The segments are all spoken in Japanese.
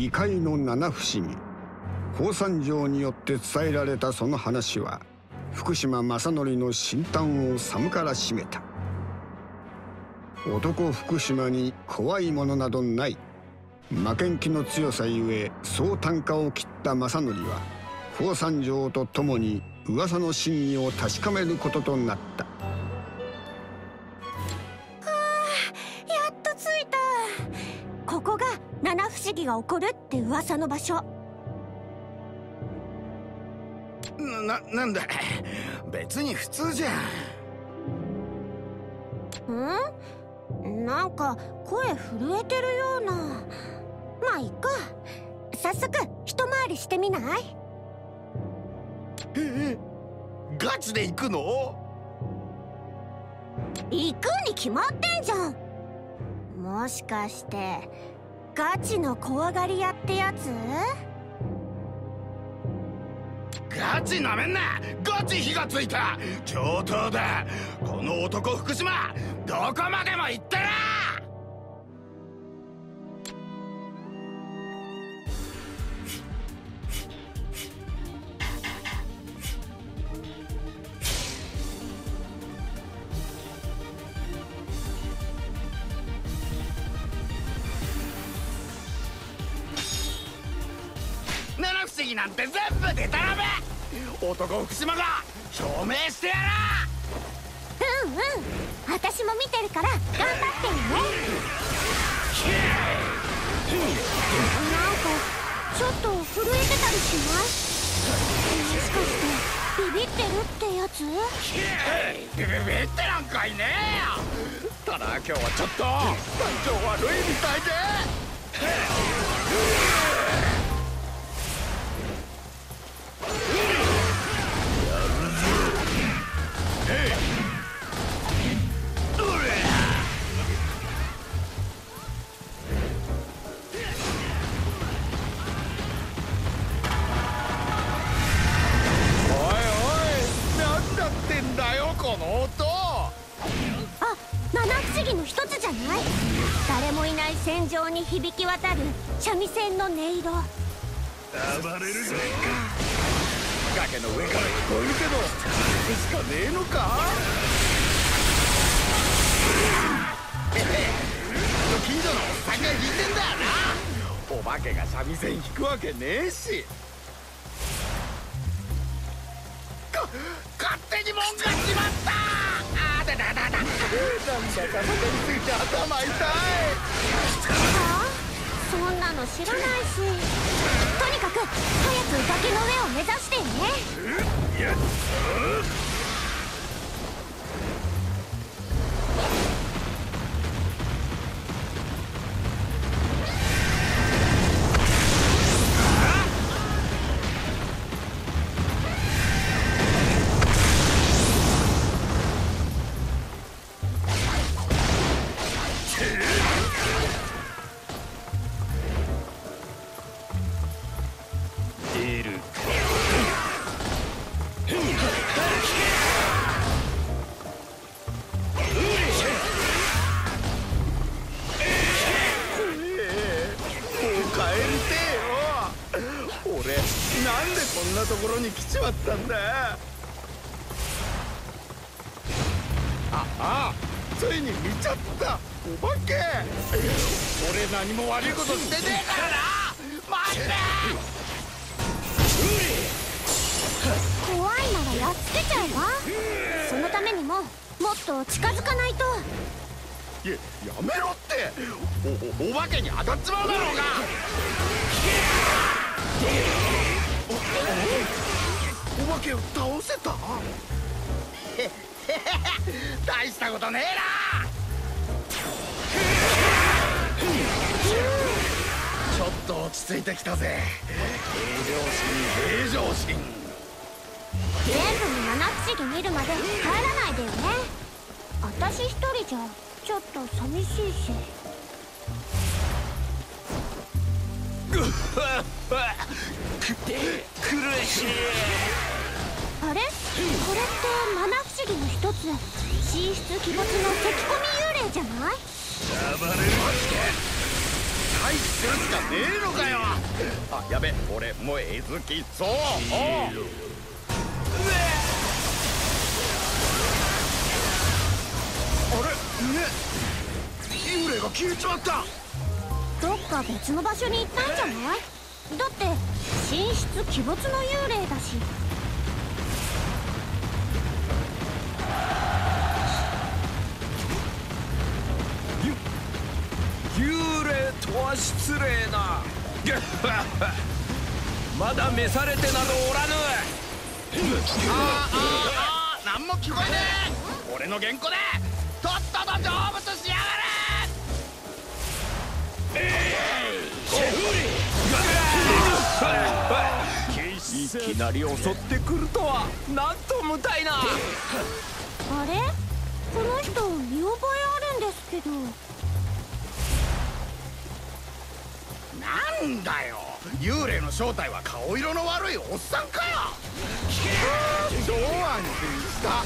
異界の七不思議。宝山城によって伝えられたその話は福島正則の心胆を寒からしめた。男福島に怖いものなどない。負けん気の強さゆえそう単価を切った正則は宝山城と共に噂の真偽を確かめることとなった。七不思議が起こるって噂の場所。ななんだ。別に普通じゃ。ん？なんか声震えてるような。まあいっか。早速一回りしてみない？えガチで行くの？行くに決まってんじゃん。もしかしてガチの怖がり屋ってやつ？ガチなめんな！ガチ火がついた！上等だ！この男福島どこまでも行ってら思議なんて全部デタラメ男福島が証明してやらうんうん。私も見てるから頑張ってよね。なん。かちょっと震えてたりしないもしかしてビビってるってやつビビビってなん。かいねえただ今日はちょっと体調悪いみたいで誰もいない戦場に響き渡る三味線の音色。暴れるじゃねえか崖の上から聞こえるけど行くしかねえのか？へへ近所のおっさんが弾いてんだよな。お化けが三味線弾くわけねえし。か勝手に門が閉まったなんだか坂について頭痛いはあそんなの知らないし。とにかく早く崖の上を目指してね。俺なんでこんなところに来ちまったんだ。ああ。ついに見ちゃった。お化け。俺何も悪いことしてねえからな。待って怖いならやっつけちゃえば。そのためにももっと近づかないと。ややめろって。おおお化けに当たっちまうだろうがお化けを倒せた？大したことねえな！ちょっと落ち着いてきたぜ。平常心平常心。全部の七不思議見るまで帰らないでよね。私一人じゃちょっと寂しいし。くて苦しいあれ？これって七不思議の一つ寝室鬼没の咳込み幽霊じゃない暴れるまして回避するしかね？えのかよあやべ俺もうえずきそうあれね幽霊が消えちまった。か別の場所に行ったんじゃない？だって神出鬼没の幽霊だし。幽霊とは失礼な。まだ召されてなどおらぬ。あああ何も聞こえねえ。俺の原稿で。とっとと成いきなり襲ってくるとはなんと無体な。あれ？この人見覚えあるんですけど。れなんだよ。幽霊の正体は顔色の悪いおっさんかよ。超安心した？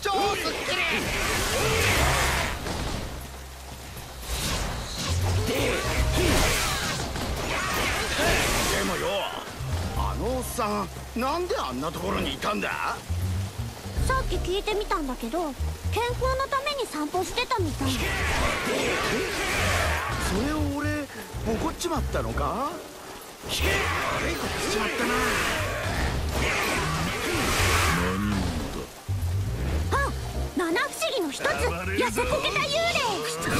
超スッキリさんなんであんなところにいたんだ？さっき聞いてみたんだけど健康のために散歩してたみたい。それを俺ボコっちまったのか？悪いことしちまったな。あ七不思議の一つ。痩せこけた幽霊。家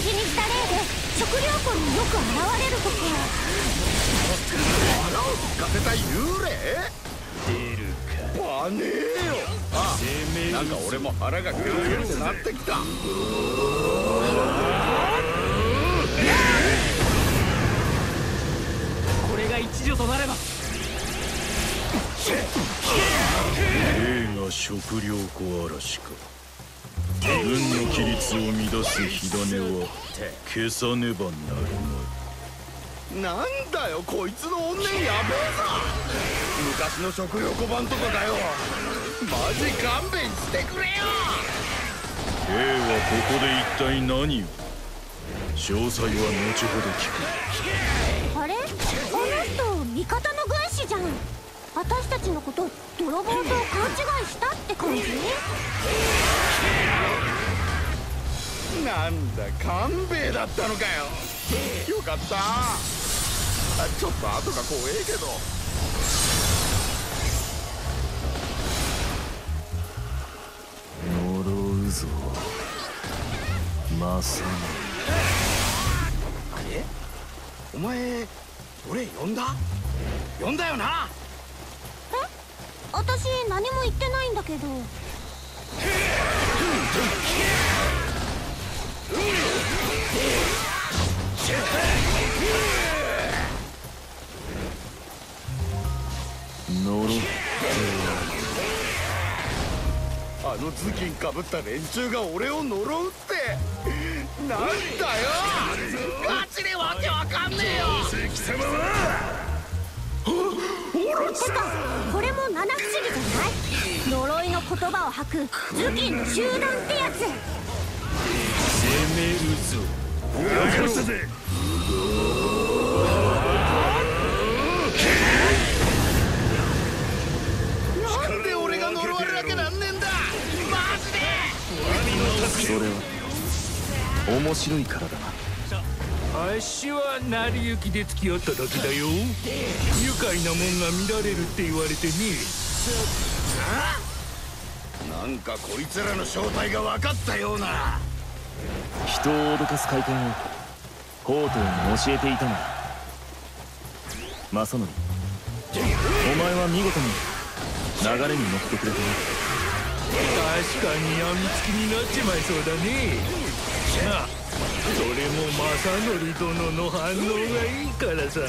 路にした霊で食料庫によく現れるとこ腹をすかせた幽霊出るかバネえよあなんか俺も腹がグルグルってなってきた。これが一助となれば霊が食料庫嵐か。自分の規律を乱す火種は消さねばなるまいなんだよこいつの怨念やべえぞ昔の食料庫番とかだよマジ勘弁してくれよまいはここで一体何を詳細は後ほど聞くあれ？あの人味方の軍師じゃん。私たちのこと泥棒と勘違いしたって感じ？なんだ勘兵衛だったのかよ。よかった。あちょっと後が怖えけど。呪うぞ。まさあれ？お前俺呼んだ？呼んだよな。え私何も言ってないんだけど。に呪ってあの頭巾かぶった連中が俺を呪うって。なんだよ。ガチでわけわかんねえよ言葉を吐く頭巾の集団ってやつ。攻めるぞ。やったぜ。なんで俺が呪われなきゃなんねえんだ。マジで。それは面白いからだな。あっしは成り行きで付き合っただけだよ。愉快なもんが見られるって言われてねなんかこいつらの正体が分かったような。人を脅かす快感を宝刀に教えていたのだ。正則お前は見事に流れに乗ってくれたな。確かに病みつきになっちまいそうだね。なあそれも正則殿の反応がいいからさ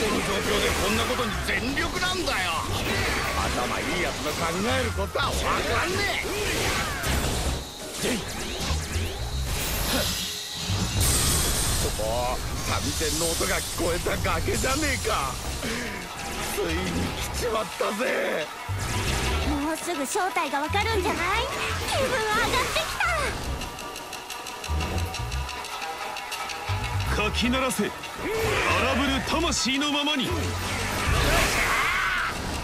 の状況でこんなことに全力なんだよ。頭いいやつの考えることは分かんねえ。おお三味線の音が聞こえた崖じゃねえか。ついに来ちまったぜ。もうすぐ正体がわかるんじゃない？気分上がってきたき鳴らせ荒ぶる魂のままに。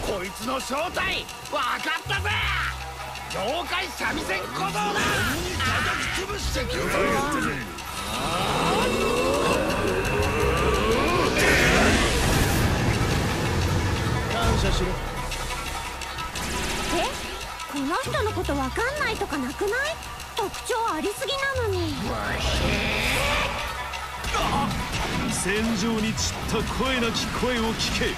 こいつの正体わかったぜ！妖怪三味線小僧だ！叩き潰してき感謝しろ。え？この人のことわかんないとかなくない？特徴ありすぎなのに戦場に散った声なき声を聞け。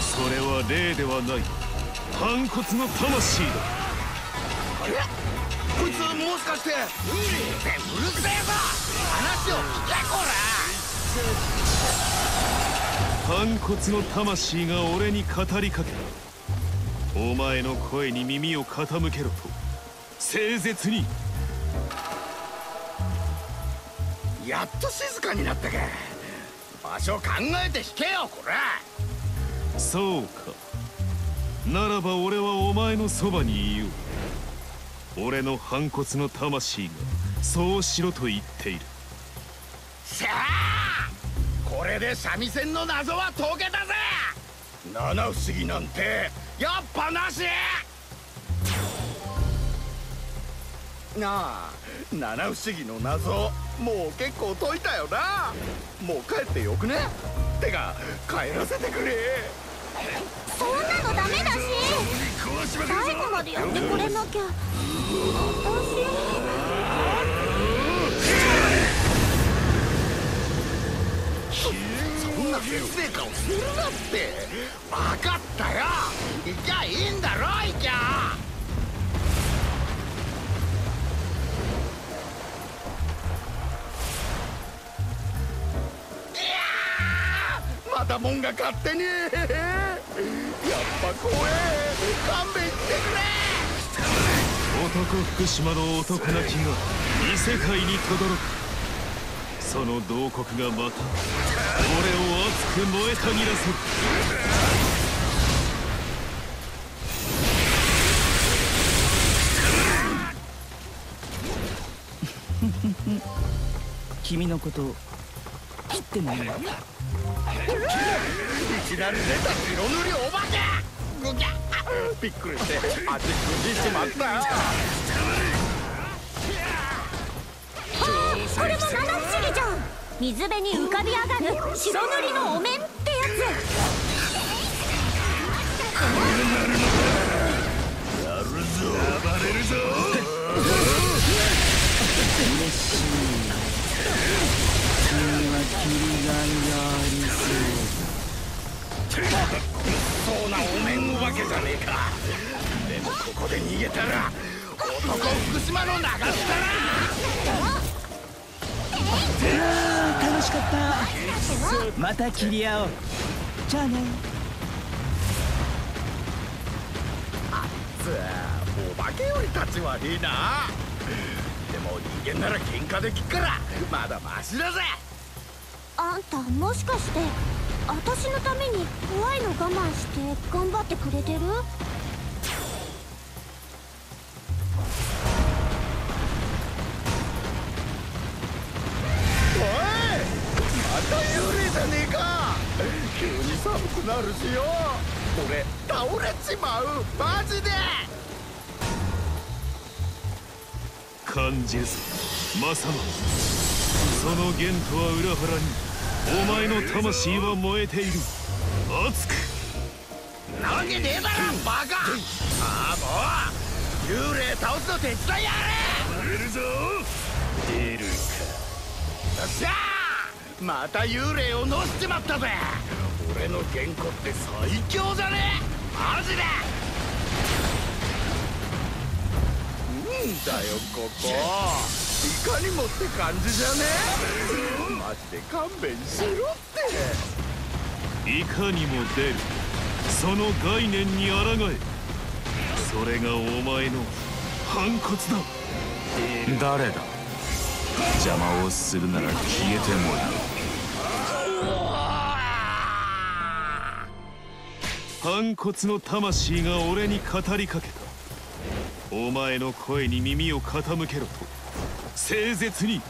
それは霊ではない。反骨の魂だ。あれ？こいつもしかして。うるせえぞ。話を聞けこ反骨の魂が俺に語りかけたお前の声に耳を傾けろと誠実に。らやっと静かになったか場所考えて引けよこら。そうか。ならば俺はお前のそばにいよう。俺の反骨の魂がそうしろと言っている。さあこれで三味線の謎は解けたぜ。七不思議なんてやっぱなし。なあ七不思議の謎もう結構解いたよな。もう帰ってよくね。てか帰らせてくれ。そんなのダメだし。最後までやってくれなきゃ。そんな先生顔するなって。分かったよ。行きゃいいんだろ行きゃまたもんが勝手に。やっぱ怖え。勘弁してくれ。男福島の男泣きが異世界に轟く。その慟哭がまた俺を熱く燃えたぎらせる。君のこと切ってもいいわいきなり出た白塗りお化けぐぎゃびっくりして。足くじしまったよこれも七不思議じゃん水辺に浮かび上がる白塗りのお面って。や嬉しい君はキリがいがありそうそうなお面お化けじゃねえか。でもここで逃げたら男福島の流したら楽しかった。また切り合おう。じゃあね。つお化けより立ち悪いな。でも人間なら喧嘩できっからまだマシだぜ。あんたもしかして私のために怖いの我慢して頑張ってくれてる？おいまた幽霊じゃねえか。急に寒くなるしよ。俺倒れちまう。マジで。感じるぞマサマその弦とは裏腹にお前の魂は燃えている。熱く。なわけねえだろバカ。ああもう幽霊倒すの手伝いやれ。出るぞ。出るか。よっしゃーまた幽霊をのしちまったぜ。俺の原稿って最強じゃねマジで。んだよここ。いかにもって感じじゃねマジで勘弁しろって。いかにも出る。その概念に抗え。それがお前の反骨だ。誰だ？邪魔をするなら消えても反骨の魂が俺に語りかけた。お前の声に耳を傾けろと。誠実に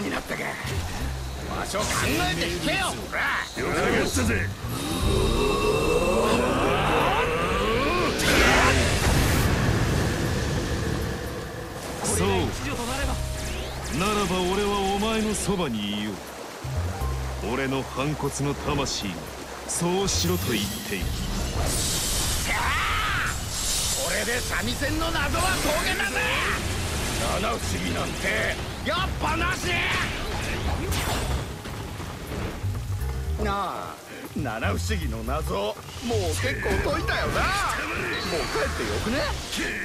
になったか。場所考えて引けよ。ほらよくやったぜ。そう。ならば俺はお前のそばにいよう。俺の反骨の魂がそうしろと言っている。これで三味線の謎は解けたぜ七不思議なんてやっぱなしなあ七不思議の謎もう結構解いたよな。もう帰ってよくね。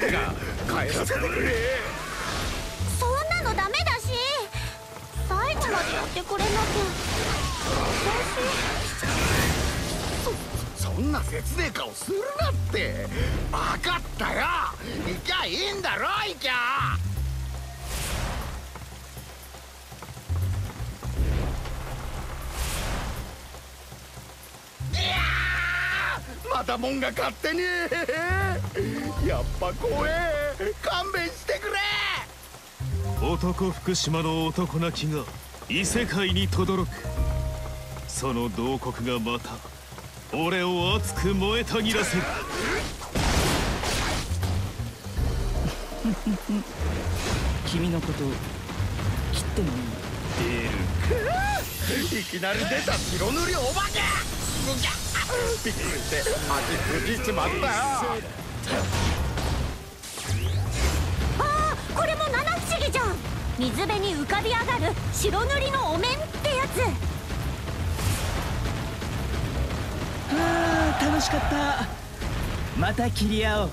てか帰らせてくれ。そんなのダメだし最後までやってくれなきゃ私そそんな切ねえ顔するなって。分かったよ。行きゃいいんだろ行きゃ。またもんが勝手に。やっぱ怖え。勘弁してくれ。男福島の男泣きが異世界に轟く。その慟哭がまた俺を熱く燃えたぎらせる。君のこと切ってもいい。いきなり出た白塗りお化けびっくりして足くじっちまったよ。あーこれも七不思議じゃん。水辺に浮かび上がる白塗りのお面ってやつ。あー楽しかった。また切り合おう。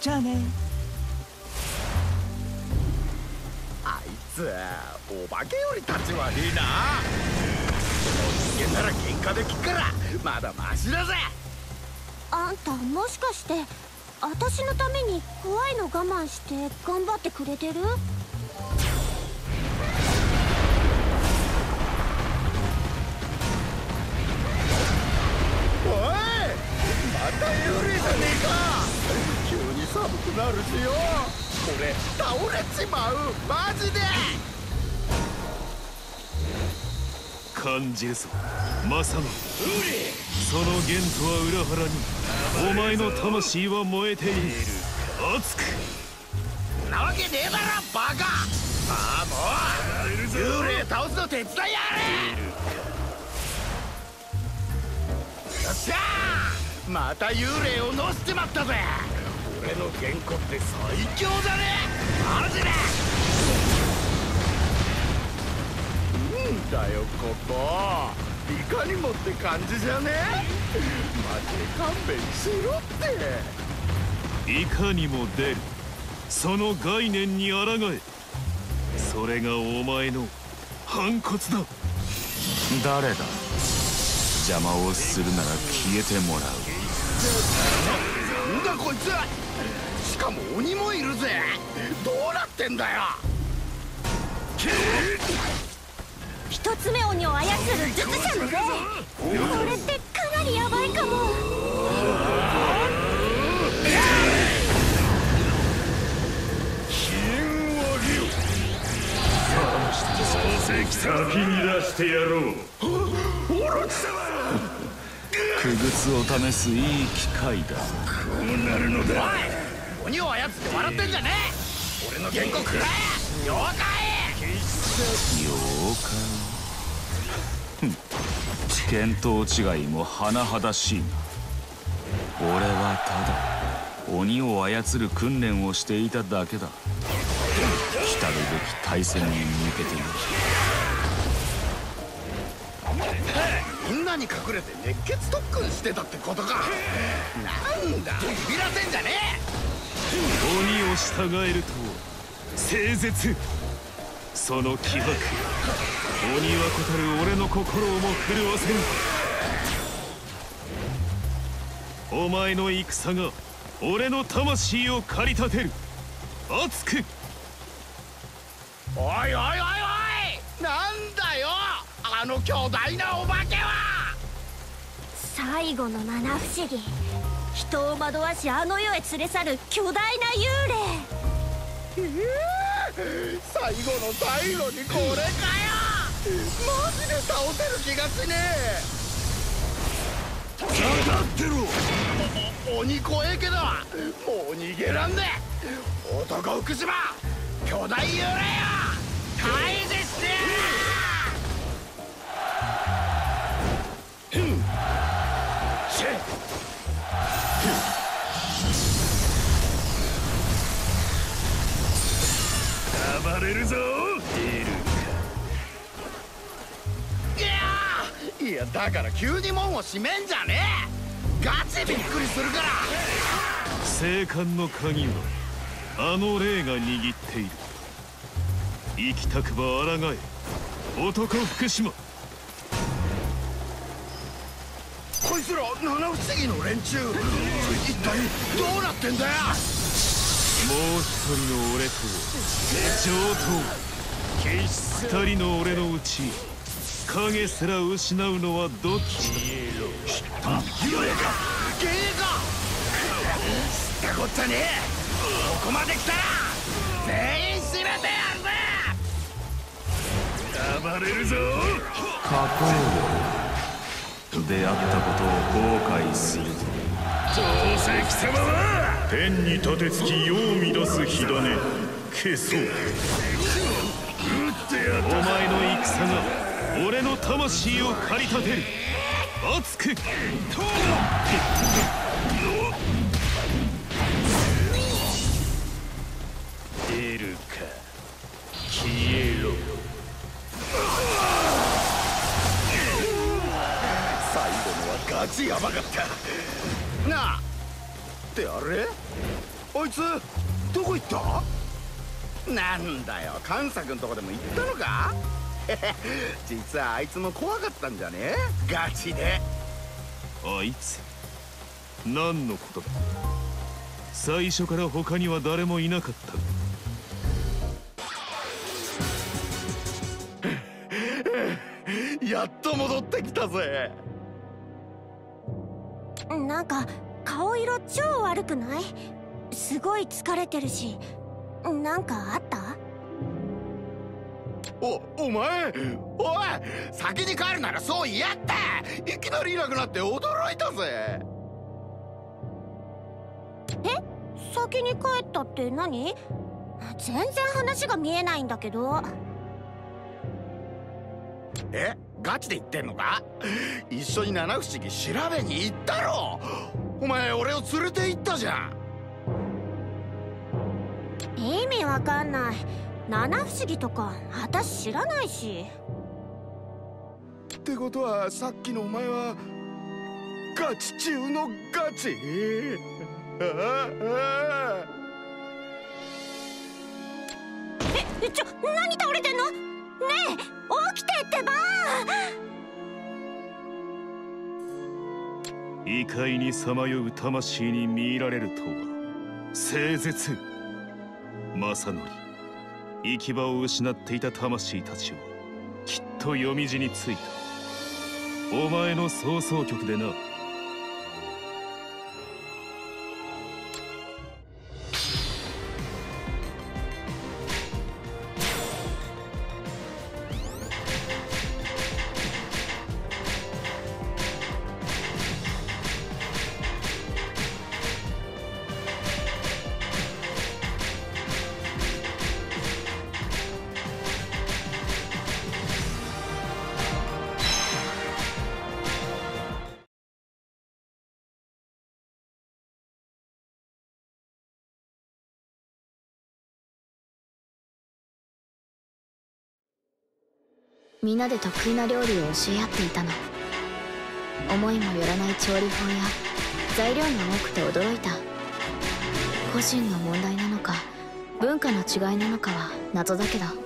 じゃあね。あいつお化けより立ち悪いな人間なら喧嘩できっからまだマシだぜあんたもしかして私のために怖いの我慢して頑張ってくれてるおいまた幽霊じゃねえか急に寒くなるしよ俺倒れちまうマジで感じるぞ。正野その弦とは裏腹にお前の魂は燃えている。熱く。なわけねえだろバカ。ああもう。幽霊倒すの手伝いやれ。よっしゃー。また幽霊を乗せちまったぜ。俺の原稿って最強だね。マジで。だよここ。いかにもって感じじゃね？マジで勘弁しろって。いかにも出る。その概念に抗え。それがお前の反骨だ。誰だ？邪魔をするなら消えてもらう。なんだこいつ！しかも鬼もいるぜ。どうなってんだよ一つ目鬼を操る術者のれってかなりヤバいかも。先に出してやろう区別を試すいい機会だおい鬼を操って笑ってんじゃねえ。俺の原稿くらえ了解。妖怪ふん見当違いも甚だしいな俺はただ鬼を操る訓練をしていただけだ来たるべき対戦に向けてなみんなに隠れて熱血特訓してたってことかなんだビビらせんじゃね鬼を従えるとは清絶その気迫。鬼はこたる俺の心をも震わせるお前の戦が俺の魂を駆り立てる。熱く。えおいおいおいおい。なんだよあの巨大なお化けは。最後の七不思議。人を惑わしあの世へ連れ去る巨大な幽霊。えー最後の最後にこれかよ。マジで倒せる気がしねえ。下がってろ。鬼怖えけどもう逃げらんねえ。男福島巨大幽霊よ暴れるぞ。いやいやだから急に門を閉めんじゃねえ。ガチびっくりするから。生還の鍵はあの霊が握っている。生きたくば抗え男福島。こいつら七不思議の連中。一体どうなってんだよもう一人の俺と上等二人の俺のうち影すら失うのはどっち？だ幽霊か幻影か知ったこったねえここまで来たら全員締めてやるぜ暴れるぞ過去出会ったことを後悔するとどうせ貴様は天に立てつき世を乱す火種。消そうお前の戦が俺の魂を駆り立てる。熱く。出るか。消えろ。最後のはガチヤバかった。なあ。ってあれ？あいつどこ行った？なんだよ監査んとこでも行ったのか？実はあいつも怖かったんじゃね？ガチで。あいつ何のことだ？最初から他には誰もいなかった。やっと戻ってきたぜなんか顔色超悪くない？すごい疲れてるしなんかあった？おお前おい先に帰るならそう言やって！いきなりいなくなって驚いたぜ！え？先に帰ったって何？全然話が見えないんだけど。え？ガチで言ってんのか？一緒に七不思議調べに行ったろ！お前俺を連れて行ったじゃん！意味わかんない。七不思議とか私知らないし。ってことはさっきのお前はガチ中のガチ？えちょ何倒れてんの？ねえ起きてってば。異界にさまよう魂に見入られるとは清絶。正則行き場を失っていた魂たちをきっと読み地についた。お前の創造曲でな。みんなで得意な料理を教え合っていたの。思いもよらない調理法や材料が多くて驚いた。個人の問題なのか文化の違いなのかは謎だけど。